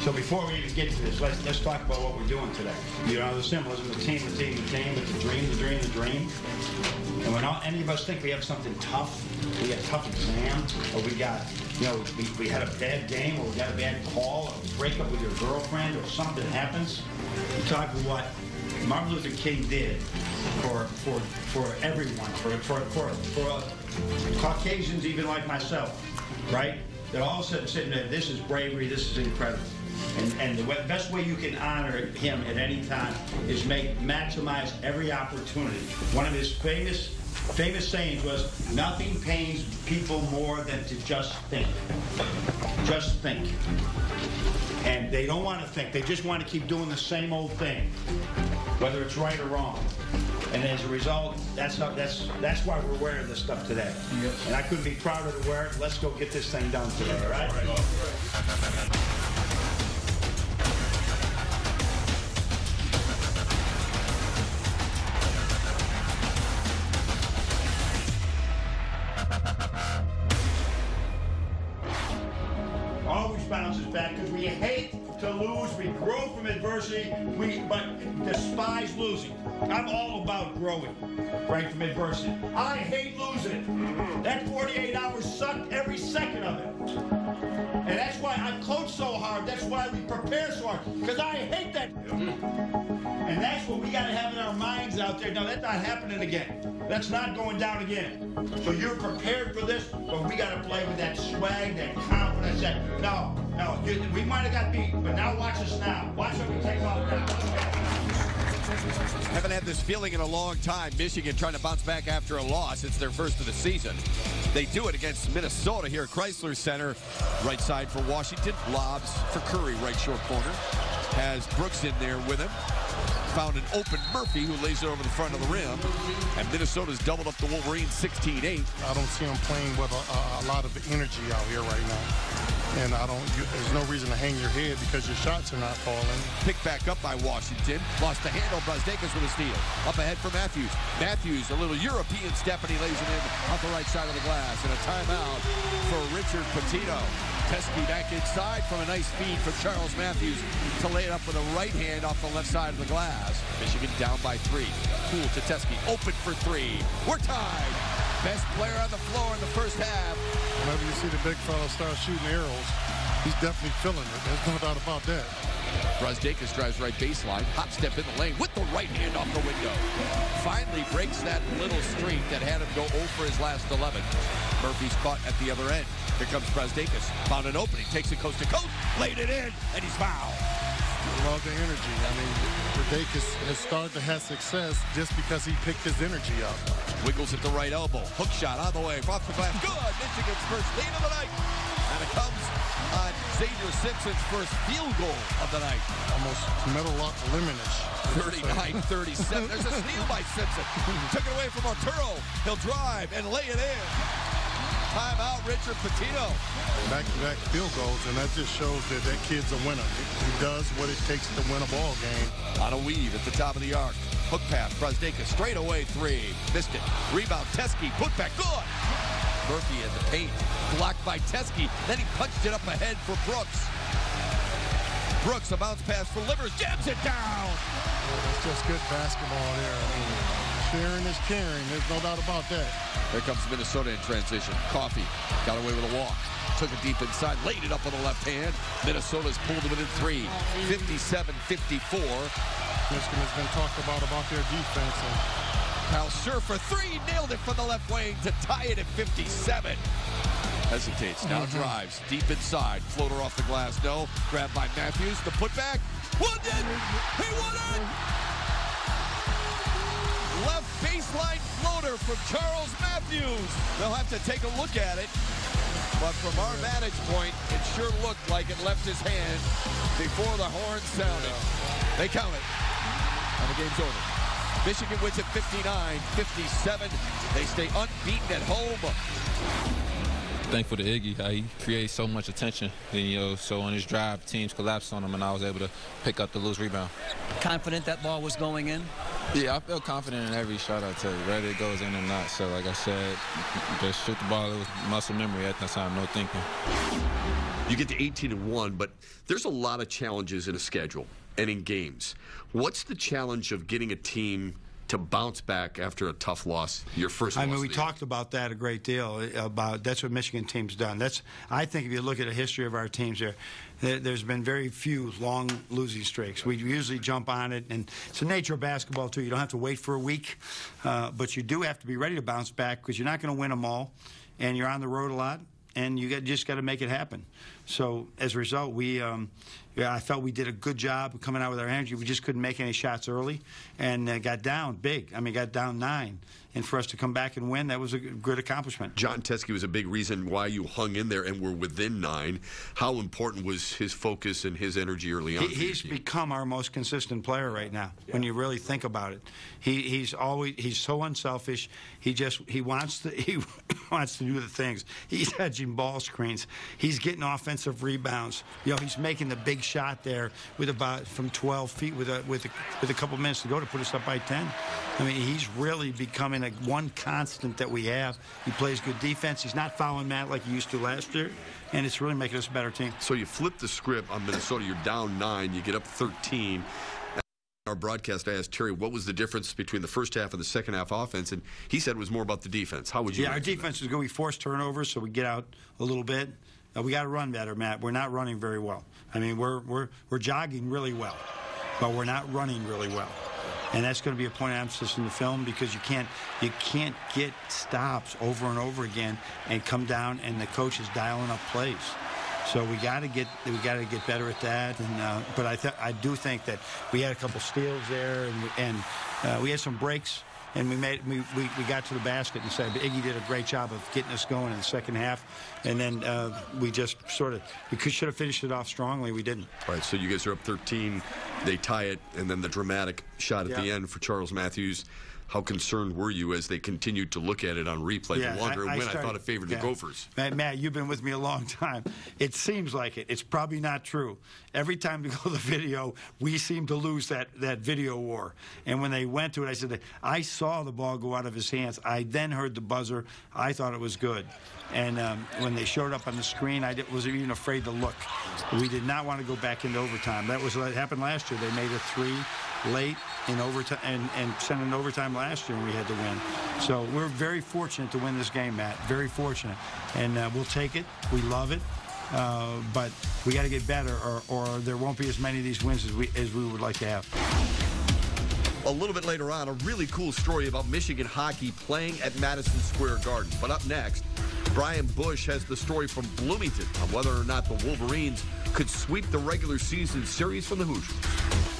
So before we even get to this, let's let's talk about what we're doing today. You know, the symbolism, the team, the team, the team, it's a dream, the dream, the dream. And when all, any of us think we have something tough, we got a tough exam, or we got, you know, we, we had a bad game, or we got a bad call, or a breakup with your girlfriend, or something happens, you talk about what Martin Luther King did for for for everyone, for for for, for Caucasians even like myself, right? That all of a sudden sitting there, this is bravery, this is incredible. And, and the way, best way you can honor him at any time is make maximize every opportunity. One of his famous famous sayings was, "Nothing pains people more than to just think. Just think." And they don't want to think; they just want to keep doing the same old thing, whether it's right or wrong. And as a result, that's how, that's that's why we're wearing this stuff today. And I couldn't be prouder to wear it. Let's go get this thing done today, all right? Always bounces back because we hate to lose. We grow from adversity. We but despise losing. I'm all about growing, right from adversity. I hate losing. That 48 hours sucked every second of it. And that's why I coach so hard. That's why we prepare so hard. Because I hate that. And that's what we got to have in our minds out there. Now, that's not happening again. That's not going down again. So you're prepared for this, but we got to play with that swag, that confidence. That no, no, we might have got beat, but now watch us now. Watch what we take off now. Haven't had this feeling in a long time. Michigan trying to bounce back after a loss. It's their first of the season. They do it against Minnesota here at Crisler Center. Right side for Washington. Lobs for Curry, right short corner. Has Brooks in there with him. Found an open Murphy who lays it over the front of the rim. And Minnesota's doubled up the Wolverines 16-8. I don't see them playing with a, a, lot of energy out here right now. And I don't. You, there's no reason to hang your head because your shots are not falling. Picked back up by Washington. Lost the handle. Brazdeikis with a steal. Up ahead for Matthews. Matthews, a little European step, and he lays it in off the right side of the glass. And a timeout for Richard Pitino. Teske back inside from a nice feed for Charles Matthews to lay it up with a right hand off the left side of the glass. Michigan down by three. Cool to Teske. Open for three. We're tied. Best player on the floor in the first half. Whenever you see the big fella start shooting arrows, he's definitely feeling it. There's no doubt about that. Brazdeikis drives right baseline, hop step in the lane with the right hand off the window. Finally breaks that little streak that had him go over his last 11. Murphy's caught at the other end. Here comes Brazdeikis. Found an opening, takes it coast to coast, laid it in, and he's fouled. Love the energy. I mean, Brazdeikis has started to have success just because he picked his energy up. Wiggles at the right elbow. Hook shot on the way. Off the glass. Good. Michigan's first lead of the night. And it comes on Zavier Simpson's first field goal of the night. Almost metal lock lemonish. 39-37. There's a steal by Simpson. Took it away from Oturu. He'll drive and lay it in. Timeout, Richard Pitino. Back-to-back field goals, and that just shows that that kid's a winner. He does what it takes to win a ball game. On a weave at the top of the arc. Hook pass, Brazdeikis, straight away three. Missed it. Rebound, Teske, put back, good. Murphy in the paint, blocked by Teske. Then he punched it up ahead for Brooks. Brooks, a bounce pass for Livers, jams it down. Well, that's just good basketball there. I mean, sharing is caring. There's no doubt about that. Here comes Minnesota in transition. Coffee got away with a walk. Took it deep inside, laid it up on the left hand. Minnesota's pulled it within three. 57-54. Michigan has been talked about about their defense. And Kyle for three, nailed it from the left wing to tie it at 57. Hesitates, now mm-hmm. drives, deep inside, floater off the glass, no. Grabbed by Matthews, the putback. Won it! He won it! Left baseline floater from Charles Matthews. They'll have to take a look at it. But from our vantage point, it sure looked like it left his hand before the horn sounded. They count it. And the game's over. Michigan wins at 59-57. They stay unbeaten at home. Thankful to Iggy, how he creates so much attention. And, you know, so on his drive, teams collapsed on him, and I was able to pick up the loose rebound. Confident that ball was going in? Yeah, I feel confident in every shot I take, whether it goes in or not. So, like I said, just shoot the ball. It was muscle memory at that time, no thinking. You get to 18 and 1, but there's a lot of challenges in a schedule and in games. What's the challenge of getting a team to bounce back after a tough loss? Your first. I mean, we the year? talked about that a great deal. uh, About that's what Michigan team's done. That's I think if you look at the history of our teams, there, there there's been very few long losing streaks. We usually jump on it, and it's the nature of basketball too. You don't have to wait for a week, uh, but you do have to be ready to bounce back because you're not going to win them all, and you're on the road a lot, and you got, just got to make it happen. So as a result, we. Um, yeah, I felt we did a good job coming out with our energy. We just couldn't make any shots early, and uh, got down big. I mean, got down nine, and for us to come back and win, that was a good accomplishment. Jon Teske was a big reason why you hung in there and were within nine. How important was his focus and his energy early on? He, he's team? become our most consistent player right now. When you really think about it, he, he's always he's so unselfish. He just he wants to he wants to do the things. He's edging ball screens. He's getting offensive rebounds. You know, he's making the big shot there with about from 12 feet with a with a, with a couple minutes to go to put us up by 10. I mean, he's really becoming a one constant that we have. He plays good defense. He's not fouling Matt like he used to last year, and it's really making us a better team. So you flip the script on Minnesota. You're down nine. You get up 13. Our broadcast, I asked Terry, what was the difference between the first half and the second half offense, and he said it was more about the defense. How would you? Yeah, our defense is going to be forced turnovers, so we get out a little bit. Uh, we got to run better, Matt. We're not running very well. I mean, we're we're we're jogging really well, but we're not running really well. And that's going to be a point of emphasis in the film because you can't you can't get stops over and over again and come down and the coach is dialing up plays. So we got to get we got to get better at that. And uh, but I I do think that we had a couple steals there and we, and uh, we had some breaks and we made we, we, we got to the basket and said Iggy did a great job of getting us going in the second half, and then uh, we just sort of we could should have finished it off strongly. We didn't. All right, so you guys are up 13. They tie it, and then the dramatic shot at the end for Charles Matthews. How concerned were you as they continued to look at it on replay? the longer it went, I started- thought it favored yeah. the Gophers. Matt, Matt, you've been with me a long time. It seems like it. It's probably not true. Every time we go to the video, we seem to lose that, that video war. And when they went to it, I said, I saw the ball go out of his hands. I then heard the buzzer. I thought it was good. And um, when they showed up on the screen, I wasn't even afraid to look. We did not want to go back into overtime. That was what happened last year. They made a three late in overtime and, and sent an overtime last year and we had to win. So we're very fortunate to win this game, Matt. Very fortunate. And uh, we'll take it. We love it. Uh, but we got to get better or, or there won't be as many of these wins as we, as we would like to have. A little bit later on, a really cool story about Michigan hockey playing at Madison Square Garden. But up next, Brian Bush has the story from Bloomington on whether or not the Wolverines could sweep the regular season series from the Hoosiers.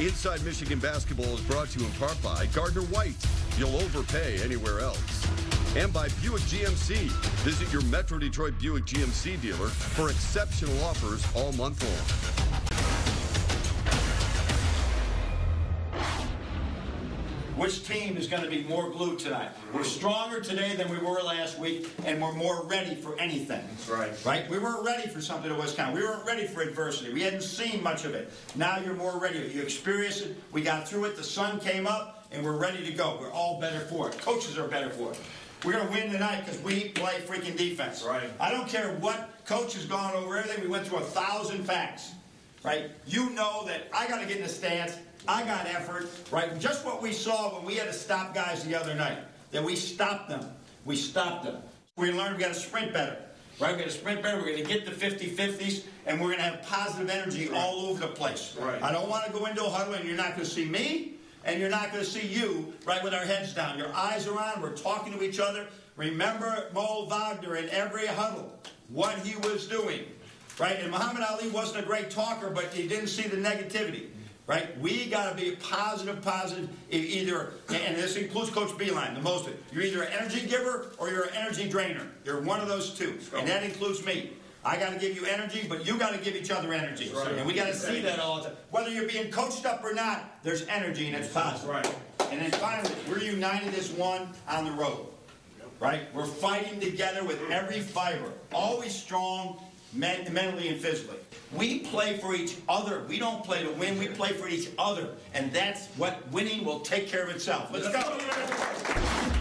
Inside Michigan Basketball is brought to you in part by Gardner White. You'll overpay anywhere else. And by Buick GMC. Visit your Metro Detroit Buick GMC dealer for exceptional offers all month long. Which team is going to be more glued tonight? We're stronger today than we were last week, and we're more ready for anything. That's right. Right? We weren't ready for something that was coming. We weren't ready for adversity. We hadn't seen much of it. Now you're more ready. You experienced it. We got through it. The sun came up, and we're ready to go. We're all better for it. Coaches are better for it. We're going to win tonight because we play freaking defense. Right. I don't care what coach has gone over everything. We went through a thousand facts right? You know that I got to get in the stance. I got effort, right? Just what we saw when we had to stop guys the other night. That we stopped them. We stopped them. We learned we got to sprint better, right? We got to sprint better. We're going to get the 50-50s, and we're going to have positive energy all over the place. Right. I don't want to go into a huddle and you're not going to see me, and you're not going to see you, right, with our heads down. Your eyes are on. We're talking to each other. Remember Mo Wagner in every huddle, what he was doing right? And Muhammad Ali wasn't a great talker, but he didn't see the negativity, right? We got to be positive, positive. e- Either, and this includes Coach Beilein, the most of it. You're either an energy giver or you're an energy drainer. You're one of those two, and that includes me. I got to give you energy, but you got to give each other energy, and we got to see that all the time. Whether you're being coached up or not, there's energy, and it's positive. Right. And then finally, we're united as one on the road right? We're fighting together with every fiber, always strong men- mentally and physically. We play for each other. We don't play to win, we play for each other. And that's what winning will take care of itself. Let's go.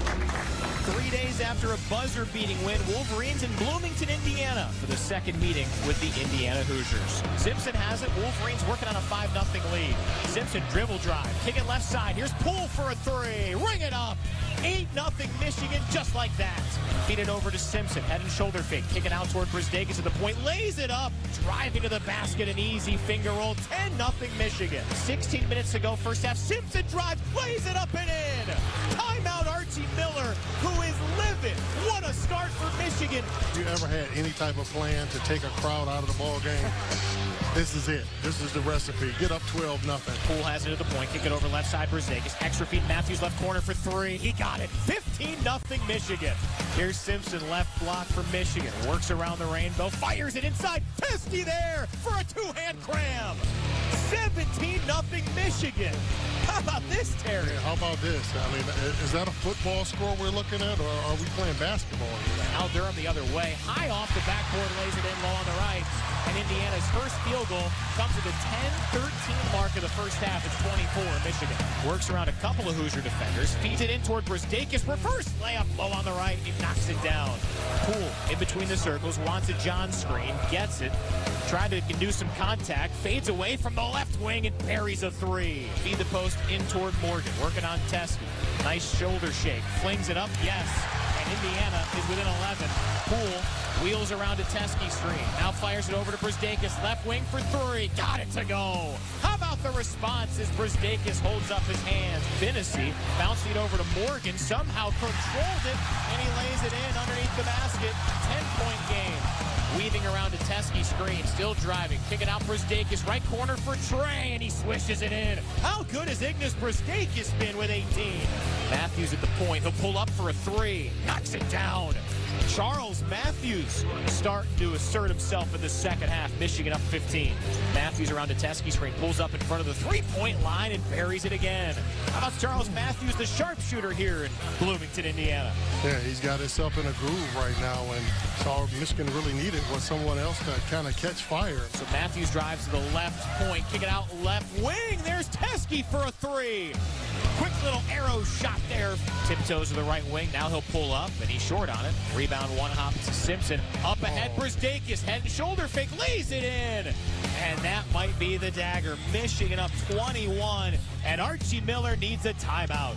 Days after a buzzer-beating win, Wolverines in Bloomington, Indiana for the second meeting with the Indiana Hoosiers. Simpson has it. Wolverines working on a 5-0 lead. Simpson dribble drive. Kick it left side. Here's Poole for a three. Ring it up. 8-0 Michigan just like that. Feed it over to Simpson. Head and shoulder fake. it out toward Brazdeikis at the point. Lays it up. Driving to the basket. An easy finger roll. 10-0 Michigan. 16 minutes to go first half. Simpson drives. Lays it up and in. Timeout Archie Miller, who livid. What a start for Michigan. If You ever had any type of plan to take a crowd out of the ball game? This is it. This is the recipe. Get up 12 nothing. Poole has it at the point. Kick it over left side. Brazdeikis. Extra feed. Matthews left corner for three. He got it. 15 0 Michigan. Here's Simpson left block for Michigan. Works around the rainbow. Fires it inside. Teske there for a two-hand cram. 17 0 Michigan. How about this, Terry? Yeah, how about this? I mean, is that a football score we're looking at, or are we playing basketball here? Al Durham the other way. High off the backboard, lays it in low on the right. And Indiana's first field goal comes at the 10-13 mark of the first half. It's 24 Michigan. Works around a couple of Hoosier defenders. Feeds it in toward Brazdeikis. Reverse layup low on the right. He knocks it down. Poole in between the circles. Wants a John screen. Gets it. Tried to do some contact. Fades away from the left wing and buries a three. Feed the post in toward Morgan. Working on Teske. Nice shoulder shake. Flings it up. Yes. And Indiana is within 11. Poole wheels around to Teske screen. Now fires it over to Brazdeikis. Left wing for three. Got it to go. How about the response as Brazdeikis holds up his hands? Finney bounced it over to Morgan. Somehow controlled it. And he lays it in underneath the basket. 10-point game. Weaving around to Teske screen, still driving. Kicking out Brazdeikis, right corner for Trey, and he swishes it in. How good has Ignas Brazdeikis been with 18? Matthews at the point. He'll pull up for a three. Knocks it down. Charles Matthews starting to assert himself in the second half. Michigan up 15. Matthews around to Teske screen, pulls up in front of the three-point line and buries it again. How about Charles Matthews, the sharpshooter here in Bloomington, Indiana? Yeah, he's got himself in a groove right now, and all Michigan really needed was someone else to kind of catch fire. So Matthews drives to the left point, kick it out left wing. There's Teske for a three. Quick little arrow shot there. Tiptoes to the right wing. Now he'll pull up, and he's short on it. Rebound one hop to Simpson. Up ahead, oh. Brazdeikis. Head and shoulder fake. Lays it in. And that might be the dagger. Michigan up 21. And Archie Miller needs a timeout.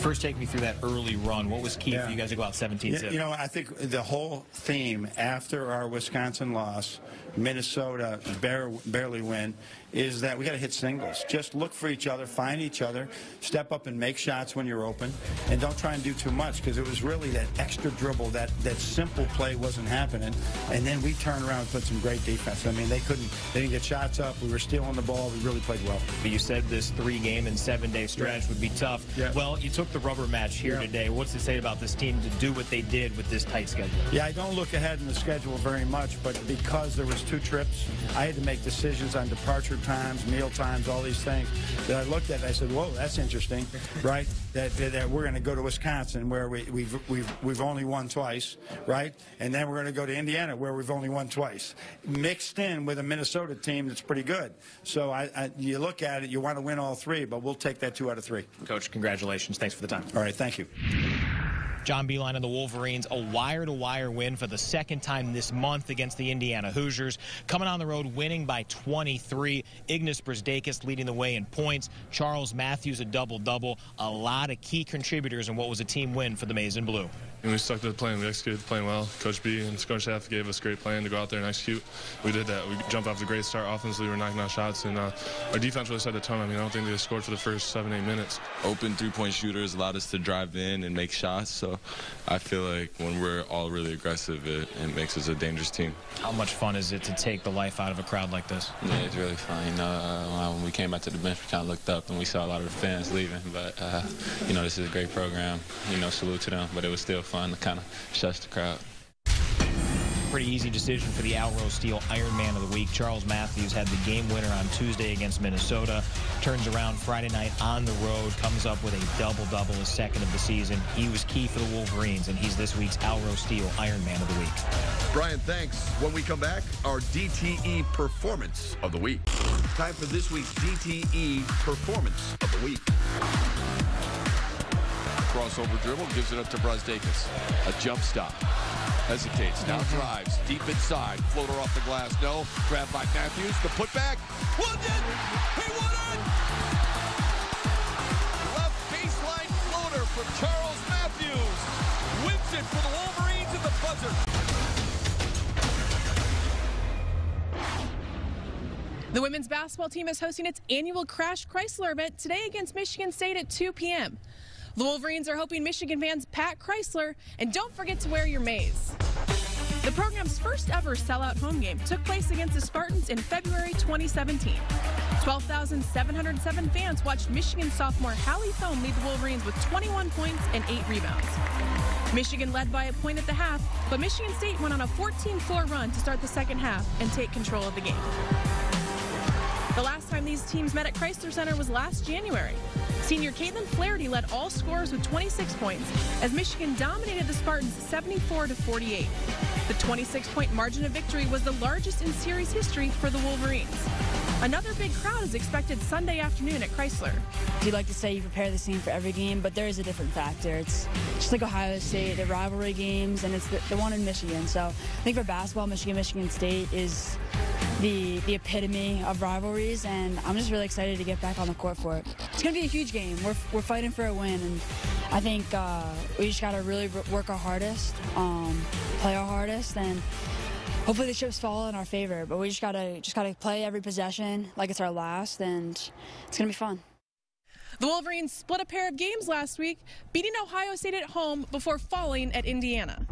First, take me through that early run. What was key yeah. for you guys to go out 17 You know, I think the whole theme after our Wisconsin loss, Minnesota barely win, is that we got to hit singles. Just look for each other, find each other, step up and make shots when you're open, and don't try and do too much because it was really that extra dribble, that that simple play wasn't happening, and then we turned around and put some great defense. I mean, they couldn't, they didn't get shots up. We were stealing the ball. We really played well. But you said this three-game and seven-day stretch yeah. would be tough. Yeah. Well, you took the rubber match here yeah. today. What's it say about this team to do what they did with this tight schedule? Yeah, I don't look ahead in the schedule very much, but because there was two trips, I had to make decisions on departure times, meal times, all these things that I looked at. I said, "Whoa, that's interesting, right? That, that we're going to go to Wisconsin where we, we've we've we've only won twice, right? And then we're going to go to Indiana where we've only won twice, mixed in with a Minnesota team that's pretty good. So I, I you look at it, you want to win all three, but we'll take that two out of three. Coach, congratulations. Thanks for the time. All right, thank you. John Beilein and the Wolverines, a wire-to-wire win for the second time this month against the Indiana Hoosiers. Coming on the road, winning by 23. Ignas Brazdeikis leading the way in points. Charles Matthews a double-double. A lot of key contributors in what was a team win for the Maize and Blue. And we stuck to the plan. We executed the plan well. Coach B and coach staff gave us a great plan to go out there and execute. We did that. We jumped off the great start offensively. We were knocking out shots, and uh, our defense really set the tone. I mean, I don't think they scored for the first seven, eight minutes. Open three-point shooters allowed us to drive in and make shots. So I feel like when we're all really aggressive, it, it makes us a dangerous team. How much fun is it to take the life out of a crowd like this? Yeah, it's really fun. You know, uh, when we came back to the bench, we kind of looked up and we saw a lot of the fans leaving. But, uh, you know, this is a great program. You know, salute to them. But it was still fun to kind of shush the crowd. Pretty easy decision for the Alro Steel Ironman of the Week. Charles Matthews had the game winner on Tuesday against Minnesota. Turns around Friday night on the road. Comes up with a double-double, his second of the season. He was key for the Wolverines, and he's this week's Alro Steel Ironman of the Week. Brian, thanks. When we come back, our DTE Performance of the Week. Time for this week's DTE Performance of the Week. Crossover dribble, gives it up to Brazdeikis. A jump stop. Hesitates, now mm-hmm. drives, deep inside. Floater off the glass, no. Grabbed by Matthews, the putback. Won it! He won it! Left baseline floater from Charles Matthews. Wins it for the Wolverines at the buzzer. The women's basketball team is hosting its annual Crash Crisler event today against Michigan State at 2 p.m. The Wolverines are hoping Michigan fans pack Crisler and don't forget to wear your maize. The program's first ever sellout home game took place against the Spartans in February 2017. 12,707 fans watched Michigan sophomore Hallie Thome lead the Wolverines with 21 points and 8 rebounds. Michigan led by a point at the half, but Michigan State went on a 14-4 run to start the second half and take control of the game. The last time these teams met at Crisler Center was last January. Senior Katelynn Flaherty led all scorers with 26 points as Michigan dominated the Spartans 74 to 48. The 26-point margin of victory was the largest in series history for the Wolverines. Another big crowd is expected Sunday afternoon at Crisler. You like to say you prepare the team for every game, but there is a different factor. It's just like Ohio State, the rivalry games, and it's the, the one in Michigan. So I think for basketball, Michigan, Michigan State is the the epitome of rivalries, and I'm just really excited to get back on the court for it. It's gonna be a huge game. We're, we're fighting for a win, and I think uh, we just gotta really work our hardest, um, play our hardest, and hopefully the chips fall in our favor. But we just gotta just gotta play every possession like it's our last, and it's gonna be fun. The Wolverines split a pair of games last week, beating Ohio State at home before falling at Indiana.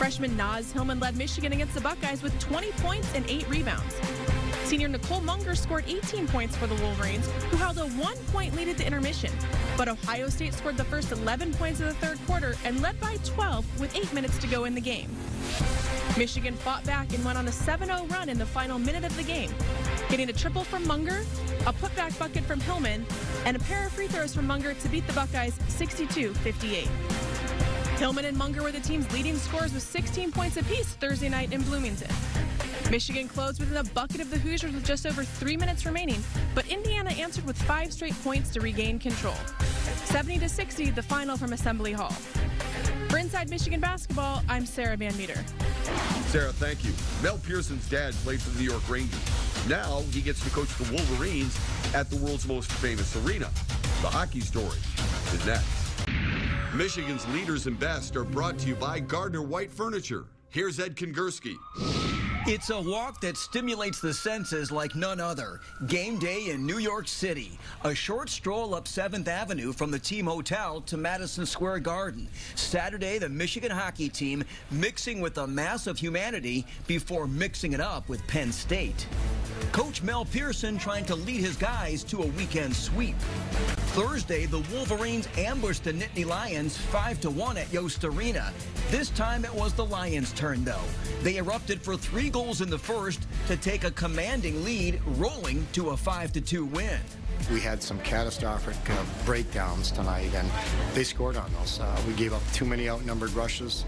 Freshman Naz Hillmon led Michigan against the Buckeyes with 20 points and 8 rebounds. Senior Nicole Munger scored 18 points for the Wolverines, who held a one point lead at the intermission. But Ohio State scored the first 11 points of the third quarter and led by 12 with 8 minutes to go in the game. Michigan fought back and went on a 7 0 run in the final minute of the game, getting a triple from Munger, a putback bucket from Hillmon, and a pair of free throws from Munger to beat the Buckeyes 62 58. Hillmon and Munger were the team's leading scorers with 16 points apiece Thursday night in Bloomington. Michigan closed within a bucket of the Hoosiers with just over three minutes remaining, but Indiana answered with five straight points to regain control. 70 to 60, the final from Assembly Hall. For Inside Michigan Basketball, I'm Sarah Van Meter. Sarah, thank you. Mel Pearson's dad played for the New York Rangers. Now he gets to coach the Wolverines at the world's most famous arena. The hockey story is next. Michigan's leaders and best are brought to you by Gardner White Furniture. Here's Ed Kongursky. It's a walk that stimulates the senses like none other. Game day in New York City. A short stroll up 7th Avenue from the team hotel to Madison Square Garden. Saturday, the Michigan hockey team mixing with the mass of humanity before mixing it up with Penn State. Coach Mel Pearson trying to lead his guys to a weekend sweep. Thursday, the Wolverines ambushed the Nittany Lions 5 to 1 at Yost Arena. This time it was the Lions' turn, though. They erupted for three goals in the first to take a commanding lead, rolling to a 5 to 2 win. We had some catastrophic uh, breakdowns tonight, and they scored on us. Uh, we gave up too many outnumbered rushes.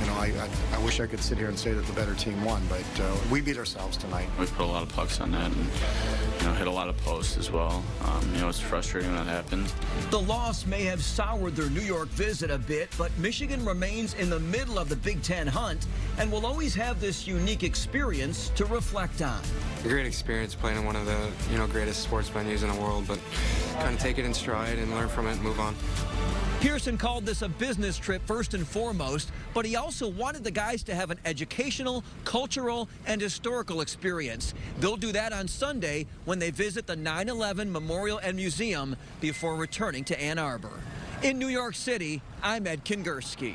You know, I, I, I, wish I could sit here and say that the better team won, but uh, we beat ourselves tonight. We put a lot of pucks on that, and you know hit a lot of posts as well. Um, you know, it's frustrating when that happens. The loss may have soured their New York visit a bit, but Michigan remains in the middle of the Big Ten hunt and will always have this unique experience to reflect on. A great experience playing in one of the you know greatest sports venues in the world, but kind of take it in stride and learn from it and move on. Pearson called this a business trip first and foremost, but he also wanted the guys to have an educational, cultural, and historical experience. They'll do that on Sunday when they visit the 9 11 Memorial and Museum before returning to Ann Arbor. In New York City, I'm Ed Kongursky.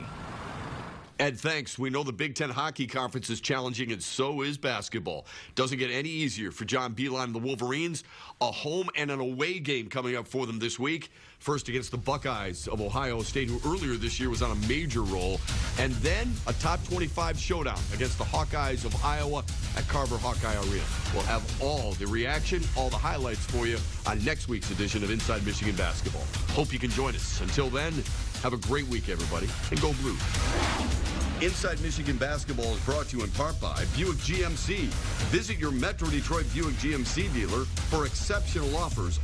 Ed, thanks. We know the Big Ten Hockey Conference is challenging, and so is basketball. Doesn't get any easier for John Beilein and the Wolverines. A home and an away game coming up for them this week. First against the Buckeyes of Ohio State, who earlier this year was on a major roll. And then a top 25 showdown against the Hawkeyes of Iowa at Carver Hawkeye Arena. We'll have all the reaction, all the highlights for you on next week's edition of Inside Michigan Basketball. Hope you can join us. Until then, have a great week, everybody, and go blue. Inside Michigan Basketball is brought to you in part by Buick GMC. Visit your Metro Detroit Buick GMC dealer for exceptional offers.